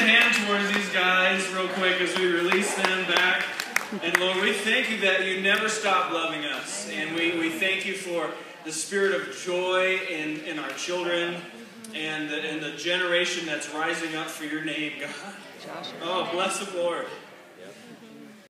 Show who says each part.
Speaker 1: hand towards these guys real quick as we release them back. And Lord, we thank you that you never stop loving us. And we, we thank you for the spirit of joy in, in our children and the, and the generation that's rising up for your name, God. Oh, bless the Lord.